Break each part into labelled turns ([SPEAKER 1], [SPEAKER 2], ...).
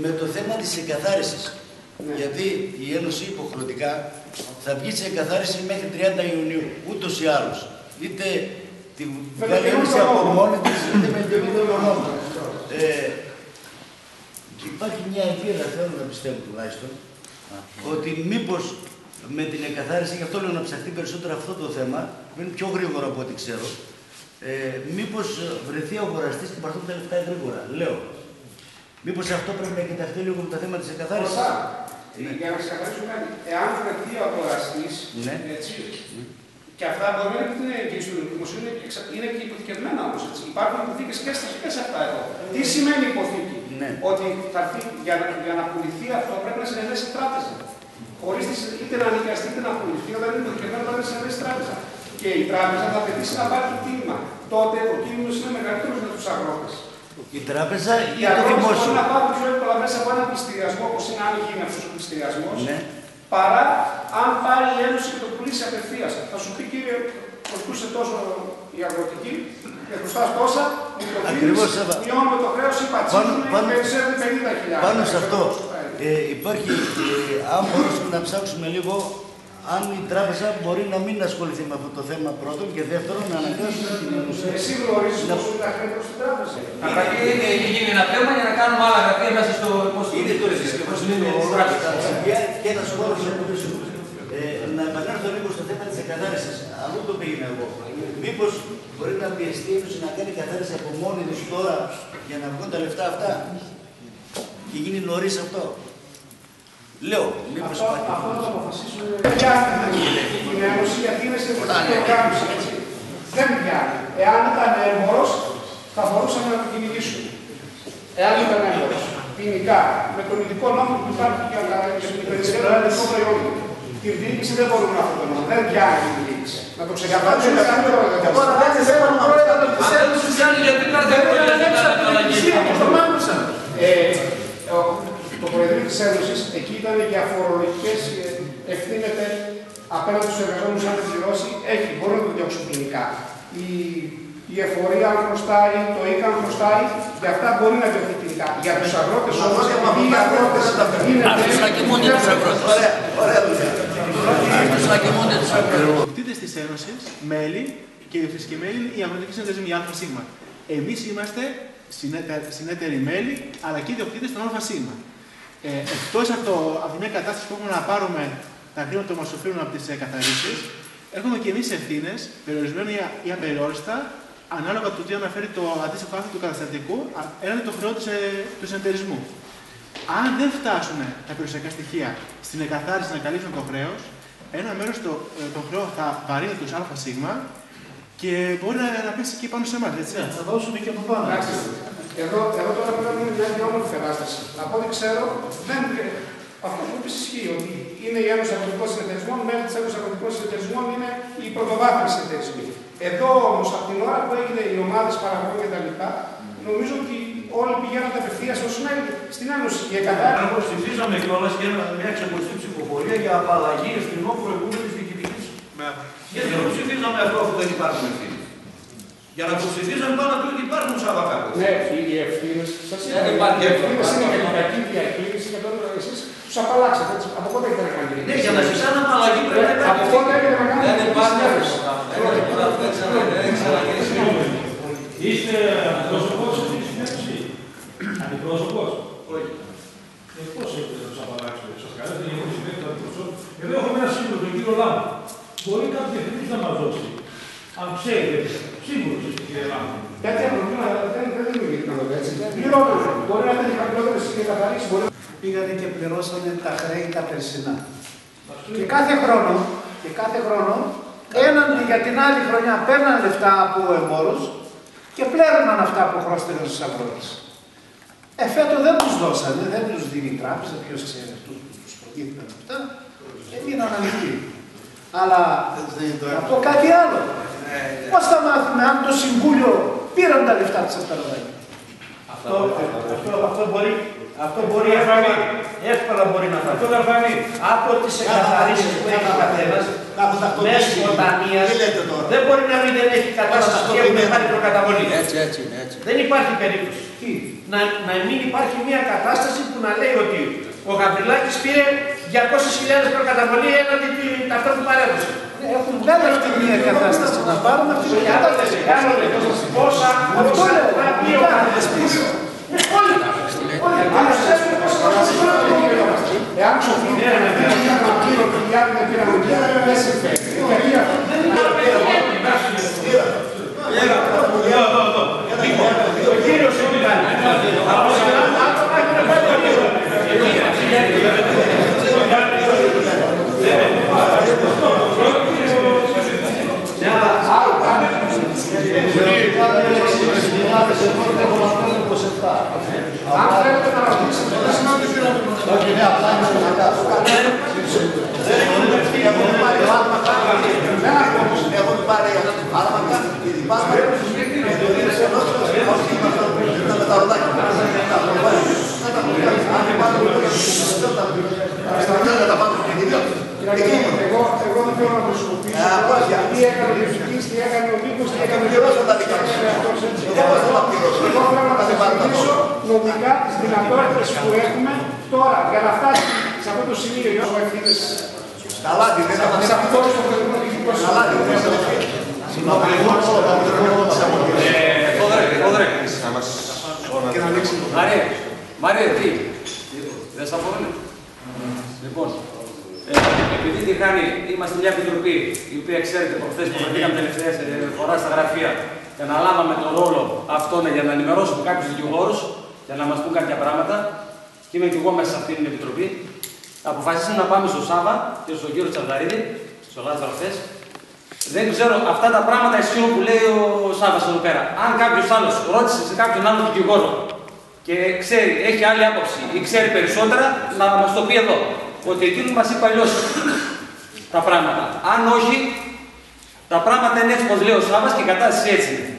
[SPEAKER 1] με το θέμα της εγκαθάρισης.
[SPEAKER 2] Ναι.
[SPEAKER 1] Γιατί η Ένωση υποχρεωτικά θα βγει σε εγκαθάριση μέχρι 30 Ιουνίου, ούτως ή άλλως. Είτε τη
[SPEAKER 2] Με
[SPEAKER 1] βγάλει η
[SPEAKER 2] το
[SPEAKER 1] Ένωση
[SPEAKER 2] καινούριο
[SPEAKER 1] από
[SPEAKER 2] νόμο.
[SPEAKER 1] μόνη της, είτε με το καινούριο νόμο. Ε, και υπάρχει μια ελπίδα, θέλω να πιστεύω τουλάχιστον, ότι μήπως με την εγκαθάριση, γι' αυτό λέω να ψαχτεί περισσότερο αυτό το θέμα, που είναι πιο γρήγορο από ό,τι ξέρω, ε, μήπως βρεθεί ο αγοραστής και παρθούν τα λεφτά γρήγορα. Λέω. Μήπως αυτό πρέπει να κοιταχτεί λίγο με το θέμα της εγκαθάρισης.
[SPEAKER 2] Ρωτά.
[SPEAKER 1] Ναι.
[SPEAKER 2] Για να ξεκαθαρίσω κάτι. Εάν βρεθεί ο αγοραστής,
[SPEAKER 1] Ναι.
[SPEAKER 2] έτσι, και αυτά μπορεί να είναι και στο δημοσίο, είναι, εξα- είναι και υποθηκευμένα όμως. Υπάρχουν υποθήκες και, στα- και σε αυτά εδώ. Τι σημαίνει υποθήκη,
[SPEAKER 1] Ναι.
[SPEAKER 2] Ότι θα έρθει, για, να- για να πουληθεί αυτό πρέπει να συνεδέσει η τράπεζα. Χωρίς είτε να νοικιαστεί είτε να πουληθεί, όταν είναι υποθηκευμένο πρέπει να συνεδέσει η τράπεζα. Και η τράπεζα θα απαιτήσει να πάρει το τίμημα. Τότε ο κίνδυνος είναι μεγαλύτερος για τους αγρότες.
[SPEAKER 1] Η τράπεζα ή
[SPEAKER 2] Οι
[SPEAKER 1] το
[SPEAKER 2] αγρότε μπορούν
[SPEAKER 1] δημόσιο.
[SPEAKER 2] να πάρουν πιο εύκολα μέσα από ένα πληστηριασμό, όπως είναι αν γίνει αυτός ο πληστηριασμός,
[SPEAKER 1] Ναι.
[SPEAKER 2] παρά αν πάρει η Ένωση και το πουλήσει απευθείας. Θα σου πει, κύριε, κοστούσε τόσο η αγροτική και χρωστάς τόσα, μου το
[SPEAKER 1] Ακριβώς,
[SPEAKER 2] δίνεις,
[SPEAKER 1] Εύα.
[SPEAKER 2] μειώνουμε το χρέος ή
[SPEAKER 1] Πάνω-
[SPEAKER 2] πατσίζουμε και
[SPEAKER 1] πάνω-
[SPEAKER 2] περισσεύει 50.000.
[SPEAKER 1] Πάνω σε αυτό, ε, υπάρχει, ε, αν μπορούσαμε να ψάξουμε λίγο, αν η τράπεζα μπορεί να μην ασχοληθεί με αυτό το θέμα πρώτον και δεύτερον να αναγκάσουμε την Ένωση.
[SPEAKER 2] Εσύ γνωρίζεις πόσο είναι τα χρήματα στην τράπεζα.
[SPEAKER 3] Ήδη έχει γίνει ένα θέμα για να κάνουμε άλλα γραφεία μέσα στο πώς το
[SPEAKER 1] Ήδη το
[SPEAKER 3] πώς
[SPEAKER 1] συσκευασμένο
[SPEAKER 3] είναι η τράπεζας.
[SPEAKER 1] και ένα σχόλιο να ρωτήσω. Ε, να επανέλθω λίγο στο θέμα της εκαθάρισης. Αλλού το πήγαινα εγώ. Μήπως μπορεί να πιεστεί η Ένωση να κάνει καθάριση από μόνη της τώρα για να βγουν τα λεφτά αυτά; Και γίνει νωρίς αυτό. Λέω, μήπως
[SPEAKER 2] Αυτό,
[SPEAKER 1] υπάρχει.
[SPEAKER 2] αυτό θα το αποφασίσουν την Ένωση γιατί είναι σε διαφορετική οργάνωση. έτσι. Δεν πιάνει. Εάν ήταν έμπορος, θα μπορούσαμε να το κυνηγήσουμε. Εάν ήταν έμπορος. Ποινικά. Με τον ειδικό νόμο που υπάρχει για τα για την υπηρεσία των ελληνικών προϊόντων. Την διοίκηση δεν μπορούμε να αυτό νόμο. Δεν πιάνει την διοίκηση. Να το ξεκαθαρίσουμε κάτι τώρα.
[SPEAKER 4] Τώρα δεν είναι θέμα πρόεδρο της
[SPEAKER 3] Αν δεν τους πιάνει, γιατί κάθε χρόνο δεν κάνετε
[SPEAKER 4] Ένωσης.
[SPEAKER 3] αλλαγή.
[SPEAKER 4] Το μάγνουσαν.
[SPEAKER 2] Ε, ο- το Προεδρείο της Ένωσης εκεί ήταν για φορολογικές ε, ευθύνεται απέναντι στους εργαζόμενους αν δεν πληρώσει, έχει, μπορεί να το διώξουν ποινικά. Η, η εφορία αν χρωστάει, το ΙΚΑ αν χρωστάει, για αυτά μπορεί να διωχθεί ποινικά. Για τους αγρότες όμως,
[SPEAKER 4] Αγρότες,
[SPEAKER 2] επειδή οι
[SPEAKER 4] μα
[SPEAKER 2] αγρότες
[SPEAKER 4] δεν τα παίρνουν.
[SPEAKER 2] είναι
[SPEAKER 3] Άφησαν και μόνοι τους αγρότες.
[SPEAKER 1] Ωραία, ωραία δουλειά.
[SPEAKER 3] Άφησαν και μόνοι τους αγρότες.
[SPEAKER 5] ιδιοκτήτε τη Ένωση, μέλη και οι φυσικοί μέλη είναι οι αγροτικοί συνεταιρισμοί, η ΑΣ. Εμεί είμαστε συνέτε- συνέτεροι μέλη, αλλά και ιδιοκτήτε των ΑΣ. Ε, Εκτός από, το- από μια κατάσταση που έχουμε να πάρουμε τα χρήματα που μας οφείλουν από τις καθαρίσει, έχουμε και εμεί ευθύνες, περιορισμένα ή α- ή απεριόριστα, ανάλογα του τι αναφέρει το αντίστοιχο άρθρο του καταστατικού, α- έναντι το χρέο της, ε, του συνεταιρισμού. Αν δεν φτάσουν τα περιουσιακά στοιχεία στην εκαθάριση να καλύψουν το χρέος, ένα μέρος των χρεών θα βαρύνει τους ΑΣ και μπορεί να, να πέσει και πάνω σε εμάς.
[SPEAKER 4] Θα δώσουν και από πάνω.
[SPEAKER 2] Εντάξει, Εδώ, εδώ τώρα πρέπει να είναι μια πιο όμορφη κατάσταση. Από ό,τι ξέρω, δεν, αυτό που είπες ισχύει, ότι είναι η Ένωση Αγροτικών Συνεταιρισμών, μέλη της Ένωσης Αγροτικών Συνεταιρισμών είναι οι πρωτοβάθμιοι συνεταιρισμοί. Εδώ όμως, από την ώρα που έγινε οι ομάδες παραγωγών κτλ., νομίζω ότι όλοι πηγαίνονται απευθείας ως μέλη στην Ένωση. Η εκατάρρευση
[SPEAKER 6] Άρα ψηφίσαμε κιόλας και ένα- μια ξεχωριστή ψηφοφορία για απαλλαγή ευθυνών προηγούμενης διοικητικής. Γιατί δεν το ψηφίσαμε αυτό αφού δεν υπάρχουν ευθύνες. Για να το ψηφίσαμε πάνω του ότι υπάρχουν σαββακάκο.
[SPEAKER 2] Ναι, οι ευθύνε σα
[SPEAKER 3] Δεν υπάρχει
[SPEAKER 2] Οι ευθύνε είναι για την κακή διαχείριση και τώρα εσεί του απαλλάξατε. έτσι. Από πότε έχετε να κάνετε.
[SPEAKER 6] Ναι, για να ζητάνε απαλλαγή πρέπει να
[SPEAKER 2] Από
[SPEAKER 6] υπάρχει.
[SPEAKER 2] πότε έχετε να κάνετε.
[SPEAKER 3] Δεν
[SPEAKER 2] την
[SPEAKER 3] υπάρχει
[SPEAKER 2] συνέλευση.
[SPEAKER 3] αυτό. Δεν υπάρχει, δεν ξανα- δεν ξαναγυρίσει.
[SPEAKER 7] Είστε αντιπρόσωπος της συνέντευξη. Αντιπρόσωπος.
[SPEAKER 6] Όχι.
[SPEAKER 7] Ε, πώς έχετε να τους απαλλάξετε. Σας καλέσατε για τη συνέντευξη του αντιπροσώπου. Εδώ έχουμε ένα σύμβολο, τον κύριο Λάμπη. Μπορεί κάποιος διευθυντής να μας δώσει. Αν ξέρετε, σύμβολος είστε κύριε Λάμπη.
[SPEAKER 2] Γιατί δεν δεν δεν δημιουργήθηκαν εδώ έτσι. Πληρώνουν. Μπορεί να είναι χαμηλότερες οι καθαρίσει. Μπορεί
[SPEAKER 4] Πήγανε και πληρώσανε τα χρέη τα περσινά. Και κάθε χρόνο, και κάθε χρόνο έναντι για την άλλη χρονιά παίρναν λεφτά από εμπόρους και πλέρωναν αυτά που χρώστηκαν στους αγρότες. Ε, φέτος δεν τους δώσανε, δεν τους δίνει η τράπεζα, ποιος ξέρει αυτούς που τους προτίθηκαν αυτά, και μείναν ανοιχτοί. Αλλά να πω κάτι άλλο. Πώς θα μάθουμε αν το Συμβούλιο πήραν τα λεφτά της Ασταροδάκη.
[SPEAKER 8] Αυτό, αυτό, αυτό μπορεί,
[SPEAKER 6] Αυτό μπορεί εύκολα, εύκολα μπορεί να φανεί.
[SPEAKER 7] Αυτό θα φανεί.
[SPEAKER 6] Από τις εκαθαρίσεις που έχει ο καθένας, μέσω ποταμίας, δεν μπορεί να μην δεν έχει κατάσταση και έχουμε πάρει προκαταβολή.
[SPEAKER 1] Έτσι, έτσι, είναι, έτσι.
[SPEAKER 6] Δεν υπάρχει περίπτωση. Τι, να, να μην υπάρχει μια κατάσταση που να λέει ότι ο Γαβριλάκης πήρε 200.000 προκαταβολή έναντι τη- αυτό που παρέδωσε.
[SPEAKER 4] Έχουν βγάλει αυτή μια κατάσταση να πάρουν αυτή
[SPEAKER 6] Και
[SPEAKER 4] την
[SPEAKER 6] άλλο
[SPEAKER 4] κατάσταση.
[SPEAKER 6] λέτε, άλλο λέτε, πόσα,
[SPEAKER 4] Αυτό
[SPEAKER 6] πόσα
[SPEAKER 4] λέω.
[SPEAKER 6] θα πει ο καθένας. Όλοι, όλοι, αλλά ξέρουμε πόσα θα πει ο καθένας.
[SPEAKER 2] Εάν ψοφείτε ένα κύριο και οι άλλοι δεν πήραν κύριο, δεν συμφέρει. Γιατί αυτό δεν
[SPEAKER 6] Ο κύριος έχει κάνει. Από σειρά άτομα έχουν πάει το ίδιο.
[SPEAKER 2] Αν θέλετε να ρωτήσετε, δεν σημαίνει ότι πήραν
[SPEAKER 1] Όχι, ναι, απλά είναι σημαντικά. Έχουν πάρει φάρμακα και διπάσματα. Τα μεταδοτάκια. Αν τα πάμε και δύο. Εκεί ήμουν.
[SPEAKER 2] Εγώ, εγώ δεν θέλω να προσωπήσω.
[SPEAKER 1] Α, πώς, για-
[SPEAKER 2] Τι έκανε ο Διευθυντής, τι έκανε ο Νίκος, τι έκανε ο
[SPEAKER 1] πληρώσω τα δικά
[SPEAKER 2] Τι
[SPEAKER 1] σου.
[SPEAKER 2] έκανε αυτός, έτσι.
[SPEAKER 1] Εγώ πώς θα τα πληρώσω.
[SPEAKER 2] Εγώ θέλω να
[SPEAKER 1] Θα σε πάρω τα
[SPEAKER 2] προσωπήσω
[SPEAKER 1] πόδια.
[SPEAKER 2] νομικά τις δυνατότητες που έχουμε τώρα για να φτάσει σε αυτό το σημείο για να ευθύνες
[SPEAKER 1] Καλά, τη δεν θα
[SPEAKER 2] σε αυτό το περιβαλλοντικό
[SPEAKER 1] Καλά, τη δεν θα
[SPEAKER 3] Μαρία, Μαρία, τι; Δεν στα πω, Λοιπόν, ε, επειδή τη χάνει, είμαστε μια επιτροπή η οποία ξέρετε προχθές που πήγαμε τελευταία φορά στα γραφεία και αναλάβαμε τον ρόλο αυτόν για να ενημερώσουμε κάποιους δικηγόρους για να μας πούν κάποια πράγματα και είμαι και εγώ μέσα σε αυτήν την επιτροπή. Αποφασίσαμε να πάμε στο Σάβα και στον κύριο Τσαβδαρίδη, στο Λάζαρο χθες. Δεν ξέρω, αυτά τα πράγματα ισχύουν που λέει ο Σάβας εδώ πέρα. Αν κάποιος άλλος ρώτησε σε κάποιον άλλο δικηγόρο και ξέρει, έχει άλλη άποψη ή ξέρει περισσότερα, να μας το πει εδώ. Ότι εκείνο μας είπε αλλιώς τα πράγματα. Αν όχι, τα πράγματα είναι έτσι όπως λέει ο Σάβα και η κατάσταση έτσι είναι.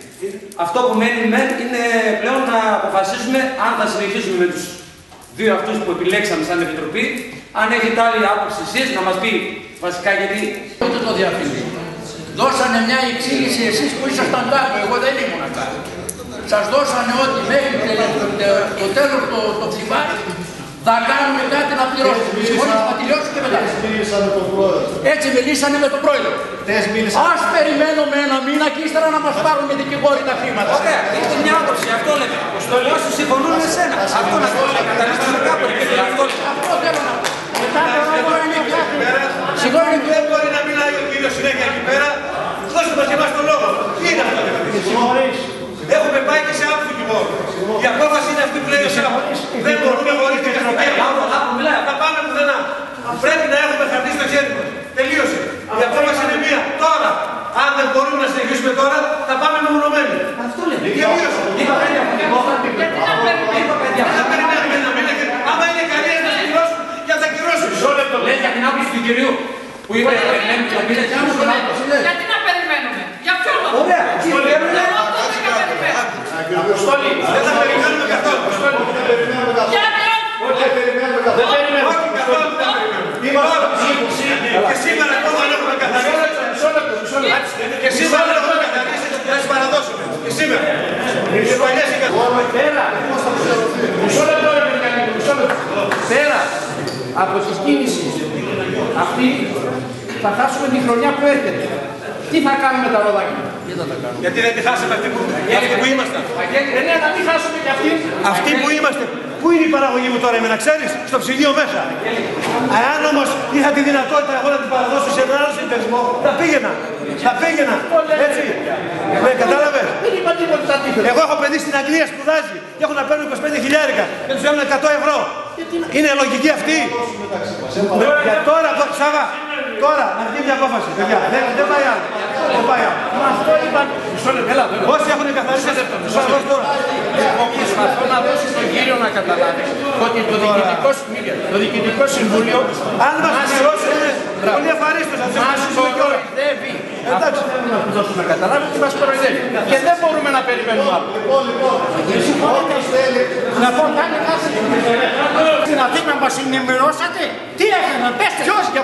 [SPEAKER 3] Αυτό που μένει μεν είναι πλέον να αποφασίσουμε αν θα συνεχίσουμε με τους δύο αυτούς που επιλέξαμε σαν επιτροπή. Αν έχετε άλλη άποψη εσείς, να μας πει βασικά γιατί
[SPEAKER 8] Ούτε το διαφήμι. Δώσανε μια εξήγηση εσείς που ήσασταν κάτω, εγώ δεν ήμουν κάτω. Σας δώσανε ότι μέχρι τε- τε- το τέλος το, το Φλιβάρι θα κάνουμε κάτι να πληρώσουμε. Συμφωνείτε, θα τελειώσω και μετά.
[SPEAKER 1] Μίλησα με τον πρόεδρο.
[SPEAKER 8] Έτσι μιλήσανε με τον πρόεδρο.
[SPEAKER 1] Χτες μίλησα.
[SPEAKER 8] Ας περιμένουμε ένα μήνα και ύστερα να μας πάρουν οι δικηγόροι τα χρήματα.
[SPEAKER 3] Ωραία, είναι μια άποψη, αυτό λέμε. Όσοι συμφωνούν με σένα. Αυτό να το καταλήξουμε κάπου. Αυτό λέμε.
[SPEAKER 8] Αυτό θέλω να πω. Μετά τώρα μπορεί να φτιάχνει. Συγγνώμη,
[SPEAKER 6] Δεν μπορεί να μιλάει ο κύριος συνέχεια εκεί πέρα. Δώστε μας και εμάς τον λόγο. Τι είναι αυτό δηλαδή. Έχουμε πάει και σε άλλο δικηγόρο. Η απόφαση είναι αυτή που λέει ο Σάββας. Δεν μπορούμε χωρίς την εθνική να πάμε πουθενά. Πρέπει να έχουμε χαρτί στο χέρι μας. Τελείωσε. Η απόφαση είναι μία. Τώρα. Αν δεν μπορούμε να συνεχίσουμε τώρα, θα πάμε μεμονωμένοι.
[SPEAKER 3] Αυτό λέμε.
[SPEAKER 6] Τελείωσε.
[SPEAKER 3] Είπα παιδιά από την κόμμα. Είπα παιδιά.
[SPEAKER 6] Δεν περιμένουμε ένα μήνα. και- Άμα είναι καλή να μας πληρώσουν, για να τα κυρώσουν.
[SPEAKER 3] Λέει για την άποψη του κυρίου που είπε λέμε και πήρε και άμεσο να
[SPEAKER 9] Γιατί να περιμένουμε, για ποιο λόγο;
[SPEAKER 3] Ωραία, τι λέμε;
[SPEAKER 9] Εγώ τότε να περιμένω.
[SPEAKER 6] Αποστόλη, δεν θα περιμένουμε καθόλου. Αποστόλη.
[SPEAKER 9] Για ποιο
[SPEAKER 6] Δεν περιμένουμε καθόλου. Όχι καθόλου. δεν περιμένουμε. Και σήμερα ακόμα δεν έχουμε καθαρίσει. Και σήμερα δεν έχουμε καθαρίσει. Θα τις παραδώσουμε. Και σήμερα. Οι παλιές οι καθόλου.
[SPEAKER 2] Πέρα, μισό λεπτό ρε παιδιά, μισό λεπτό. Πέρα από τη κίνηση αυτή θα χάσουμε τη χρονιά που έρχεται. Τι θα κάνουμε τα ροδάκια.
[SPEAKER 6] Γιατί δεν τη χάσαμε αυτή που, αυτή που ήμασταν.
[SPEAKER 2] Ε, ναι, να μην χάσουμε και αυτή.
[SPEAKER 6] Αυτοί που είμαστε, πού είναι η παραγωγή μου τώρα, εμένα ξέρεις, στο ψυγείο μέσα. Αν όμως είχα τη δυνατότητα εγώ να την παραδώσω σε έναν άλλο συνεταιρισμό, θα πήγαινα. Θα πήγαινα. Έτσι. Ναι, κατάλαβες;
[SPEAKER 2] Δεν είπα τίποτα τα αντίθετα.
[SPEAKER 6] Εγώ έχω παιδί στην Αγγλία σπουδάζει και έχω να παίρνω 25 χιλιάρικα και τους έδωνα 100 ευρώ. Είναι λογική αυτή; Ναι, Για τώρα, το- Σάβα, τώρα να βγει μια απόφαση. Παιδιά, δεν, δεν πάει άλλο. Δεν πάει άλλο.
[SPEAKER 2] Μα αυτό είπα. Μισό λεπτό, έλα εδώ.
[SPEAKER 6] Όσοι έχουν καθαρίσει, τους θα δώσω τώρα.
[SPEAKER 2] Εγώ προσπαθώ να δώσω στον κύριο να καταλάβει ότι το διοικητικό, Μίλια, το διοικητικό συμβούλιο
[SPEAKER 6] Αν μας πληρώσουν, πολύ ευχαρίστως. θα τους
[SPEAKER 2] μας
[SPEAKER 6] ευχαριστήσουμε κιόλας.
[SPEAKER 2] κοροϊδεύει. Αυτό θέλουμε να τους δώσουμε να καταλάβει ότι μας κοροϊδεύει. Και δεν μπορούμε να περιμένουμε άλλο.
[SPEAKER 1] Λοιπόν, λοιπόν, όποιος θέλει
[SPEAKER 2] Να πω, κάνε κάτι.
[SPEAKER 10] ενημερώσατε; Τι έκανα, πέστε.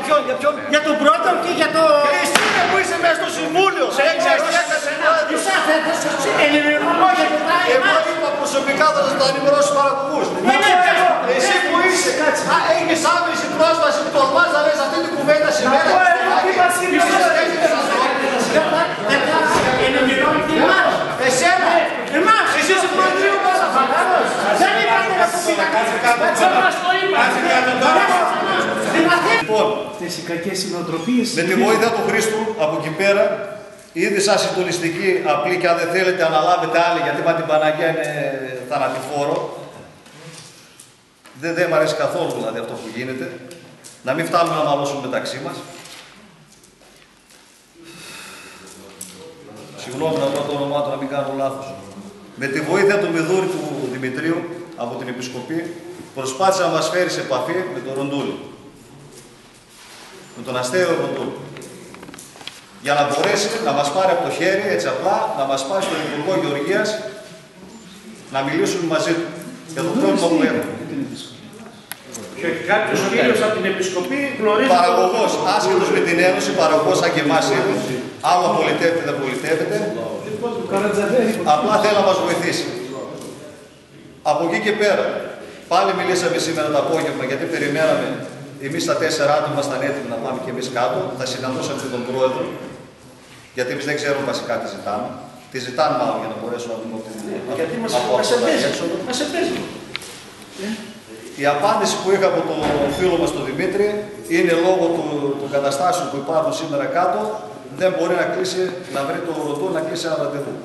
[SPEAKER 10] Ποιος, για ποιον, για ποιον; Για τον πρώτο και για το...
[SPEAKER 11] Εσύ είναι που είσαι μέσα στο συμβούλιο. Σε ξέρεις τι έκασε πρόεδρος.
[SPEAKER 10] Εσάς θα σας ενημερώσετε.
[SPEAKER 11] Εγώ είπα προσωπικά θα σας τα ενημερώσω παρακουμούς.
[SPEAKER 10] Ναι, ναι, ναι.
[SPEAKER 11] Εσύ που είσαι, α, έχεις άμεση πρόσβαση που τολμάς να λες αυτή την κουβέντα σήμερα.
[SPEAKER 10] πω, εγώ τι μας Ενημερώνετε εμάς.
[SPEAKER 11] Εσένα.
[SPEAKER 10] Εμάς.
[SPEAKER 11] Εσύ είσαι προεδρείο μέσα.
[SPEAKER 10] Δεν είπατε να το πείτε. Δεν μας το είπατε.
[SPEAKER 11] Λοιπόν,
[SPEAKER 4] Αυτές οι κακές συνοτροπίες...
[SPEAKER 11] με τη βοήθεια του Χρήστου από εκεί πέρα, ήδη σαν συντονιστική απλή και αν δεν θέλετε αναλάβετε άλλη, γιατί μα την Παναγία είναι θανατηφόρο. Δεν, δεν μ' αρέσει καθόλου δηλαδή αυτό που γίνεται. Να μην φτάνουμε να μαλώσουμε μεταξύ μας. Συγγνώμη να πω το όνομά του να μην κάνω λάθος. Με τη βοήθεια του Μιδούρη του Δημητρίου από την Επισκοπή προσπάθησε να μας φέρει σε επαφή με τον Ροντούλη. Με τον αστέο Ροντούλη. Για να μπορέσει να μας πάρει από το χέρι, έτσι απλά, να μας πάρει στον Υπουργό Γεωργίας να μιλήσουμε μαζί του για το πρόβλημα που έχουμε.
[SPEAKER 2] Και κάποιος φίλο από την Επισκοπή γνωρίζει.
[SPEAKER 11] Παραγωγός, άσχετο με την Ένωση, παραγωγός σαν και εμάς είναι. Άλλο πολιτεύεται, δεν πολιτεύεται. Απλά θέλει να μας βοηθήσει. Από εκεί και πέρα, πάλι μιλήσαμε σήμερα το απόγευμα γιατί περιμέναμε. Εμείς τα τέσσερα άτομα ήμασταν έτοιμοι να πάμε και εμείς κάτω. Θα συναντούσαμε και τον πρόεδρο. Γιατί εμείς δεν ξέρουμε βασικά τι ζητάμε. Τι ζητάνε μάλλον για να μπορέσουμε να δούμε ότι
[SPEAKER 2] Γιατί μας
[SPEAKER 11] από
[SPEAKER 2] μας
[SPEAKER 11] αυτό τα
[SPEAKER 2] εμπέζει.
[SPEAKER 11] έξοδα.
[SPEAKER 2] Μας εμπέζει.
[SPEAKER 11] Η απάντηση που είχα από τον φίλο μας τον Δημήτρη είναι λόγω του, του καταστάσεων που υπάρχουν σήμερα κάτω δεν μπορεί να κλείσει, να βρει το ρωτό να κλείσει ένα ραντεβού.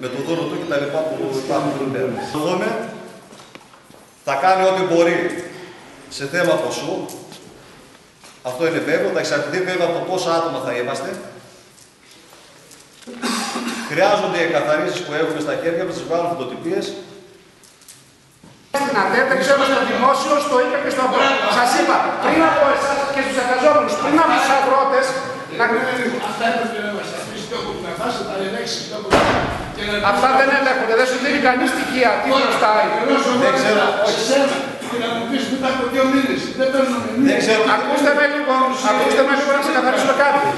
[SPEAKER 11] Με το δώρο του και τα λοιπά που υπάρχουν την πέρα. Το δούμε, θα κάνει ό,τι μπορεί σε θέμα ποσού. Αυτό είναι βέβαιο, θα εξαρτηθεί βέβαια από πόσα άτομα θα είμαστε. Χρειάζονται οι εκαθαρίσεις που έχουμε στα χέρια μας, τις βγάλουν φωτοτυπίες,
[SPEAKER 2] Στην ΑΤΕ, δεν ξέρω στο δημόσιο, στο είπα και στο αγρότη. Σας είπα πριν από εσάς και στους εργαζόμενους, πριν από τους αγρότες, να... Αυτά δεν ελέγχονται, δεν σου δίνει κανείς στοιχεία. Τι χρωστάει.
[SPEAKER 11] Δεν ξέρω. Δεν ξέρω.
[SPEAKER 2] Ακούστε με λίγο, ακούστε με λίγο να ξεκαθαρίσω κάτι.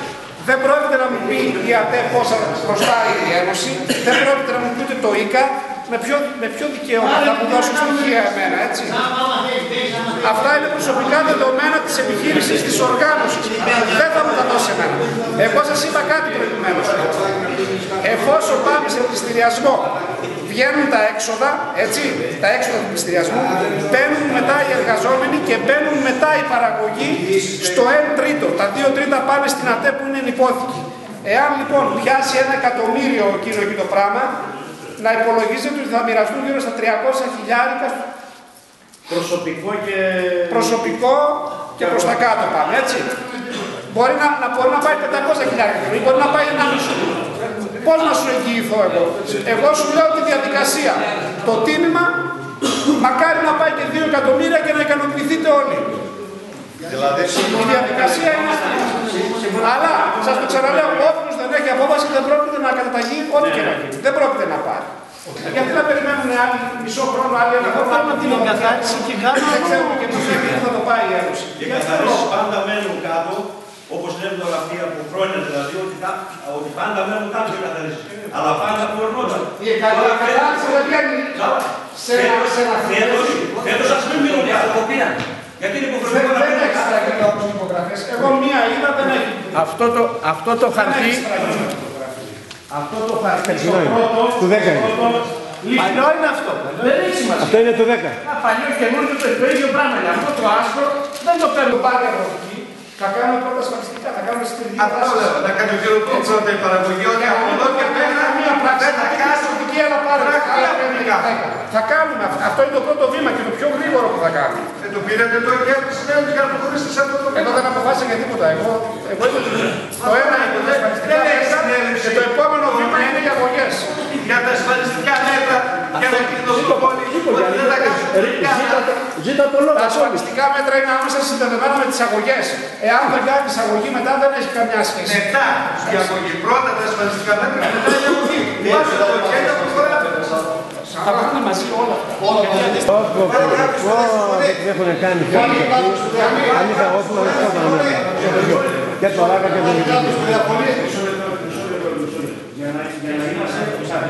[SPEAKER 2] Δεν πρόκειται να μου πει η ΑΤΕ πόσα χρωστάει η Ένωση, δεν πρόκειται να μου πει ούτε το ΙΚΑ, με ποιο, με ποιο δικαίωμα θα μου δώσουν στοιχεία εμένα, έτσι. Αυτά είναι προσωπικά δεδομένα της επιχείρησης της οργάνωσης. Δεν θα μου τα δώσει εμένα. Εγώ σας είπα κάτι προηγουμένως. Εφόσον πάμε σε πληστηριασμό, βγαίνουν τα έξοδα, έτσι, τα έξοδα του πληστηριασμού, μπαίνουν μετά οι εργαζόμενοι και μπαίνουν μετά η παραγωγή στο 1 τρίτο. Τα 2 τρίτα πάνε στην ΑΤΕ που είναι ενυπόθηκη. Εάν λοιπόν πιάσει ένα εκατομμύριο εκείνο εκεί το πράγμα, να υπολογίζετε ότι θα μοιραστούν γύρω στα 300 χιλιάρικα
[SPEAKER 6] Προσωπικό και...
[SPEAKER 2] προσωπικό και προς τα κάτω πάμε, έτσι. Μπορεί να, να, μπορεί να πάει 500 χιλιάρικα, μπορεί να πάει 1,5. Πώς να σου εγγυηθώ εγώ; Εγώ σου λέω τη διαδικασία. Το τίμημα, μακάρι να πάει και 2 εκατομμύρια και να ικανοποιηθείτε όλοι.
[SPEAKER 11] Δηλαδή,
[SPEAKER 2] Η διαδικασία είναι αυτή. Αλλά σας το ξαναλέω, όποιος δεν έχει απόφαση δεν πρόκειται να καταταγεί ό,τι και να γίνει. Δεν πρόκειται να πάρει. Γιατί να περιμένουν άλλοι μισό χρόνο, άλλοι ένα χρόνο, άλλοι την
[SPEAKER 10] εγκαθάριση και κάνουμε
[SPEAKER 2] Δεν ξέρουμε και πώς θα το πάει η Ένωση.
[SPEAKER 6] Οι καθαρίσεις πάντα μένουν κάτω, όπως λένε τα γραφεία από χρόνια δηλαδή, ότι, κα- ότι πάντα μένουν κάτω οι καθαρίσεις. Αλλά πάντα πληρωνόταν.
[SPEAKER 2] Η κατάσταση δεν βγαίνει σε ένα- σε ένα
[SPEAKER 6] Φέτος, φέτος ας μην μείνουν κάτω. Γιατί είναι
[SPEAKER 2] Δεν
[SPEAKER 6] υποχρεωτικό να
[SPEAKER 2] δεν
[SPEAKER 6] μείνουν
[SPEAKER 2] έχει
[SPEAKER 6] κάτω.
[SPEAKER 2] στραγγεί όπως υπογραφές. Εγώ μία είδα, δεν έχει.
[SPEAKER 10] Αυτό το, αυτό το
[SPEAKER 2] Δεν
[SPEAKER 10] χαρτί,
[SPEAKER 2] έχει στραγγεί.
[SPEAKER 10] αυτό το χαρτί, το
[SPEAKER 7] Συγγνώμη,
[SPEAKER 10] πρώτο,
[SPEAKER 7] του 10 είναι.
[SPEAKER 10] παλιό είναι αυτό.
[SPEAKER 2] Δεν έχει σημασία.
[SPEAKER 7] Αυτό είναι το 10.
[SPEAKER 2] Ένα παλιό καινούργιο το, το ίδιο πράγμα είναι. Αυτό το άσπρο δεν το παίρνω πάλι από εκεί. Θα κάνουμε πρώτα ασφαλιστικά, θα κάνουμε συντηρητική
[SPEAKER 11] Αυτό λέω, να κατοχυρωθεί πρώτα η παραγωγή, ότι από εδώ και πέρα
[SPEAKER 2] μία πράξη.
[SPEAKER 11] δεν θα
[SPEAKER 2] Θα
[SPEAKER 11] κάνει
[SPEAKER 2] κάνουμε δική αλλά πάρα
[SPEAKER 11] Πρακτικά
[SPEAKER 2] πολύ. Θα κάνουμε αυτό. Αυτό είναι το πρώτο βήμα και το πιο γρήγορο που θα κάνουμε.
[SPEAKER 11] Δεν το πήρατε το χέρι της συνέλευσης για να προχωρήσετε σε αυτό το
[SPEAKER 2] Εγώ δεν αποφάσισα για τίποτα. Εγώ, εγώ είμαι το ένα είναι τα ασφαλιστικά
[SPEAKER 11] Δεν έχει
[SPEAKER 2] μέτρα
[SPEAKER 11] συνέλευση.
[SPEAKER 2] και το επόμενο βήμα είναι οι αγωγές.
[SPEAKER 11] για τα ασφαλιστικά μέτρα για να κλειδωθούν όλοι. Ότι δεν θα κάνουν τελικά.
[SPEAKER 10] Ζήτα το λόγο.
[SPEAKER 2] Τα ασφαλιστικά μέτρα είναι άμεσα συνδεδεμένα με τις αγωγές. Εάν δεν κάνεις αγωγή μετά δεν έχεις καμιά σχέση.
[SPEAKER 11] Μετά η αγωγή, πρώτα τα ασφαλιστικά μέτρα, μετά η αγωγή. Βάζω το χέρι από το χωράφι.
[SPEAKER 2] Θα πάμε μαζί όλα αυτά.
[SPEAKER 11] Όλα μαζί.
[SPEAKER 12] δεν έχουν κάνει
[SPEAKER 11] Γιάννη, κάτω στο διαμήνυ.
[SPEAKER 12] Αν είχα εγώ που να δεν σκότωνα. Και το ράκα και το
[SPEAKER 11] Κάτω στο διαφωνεί.
[SPEAKER 7] Για να, για να είμαστε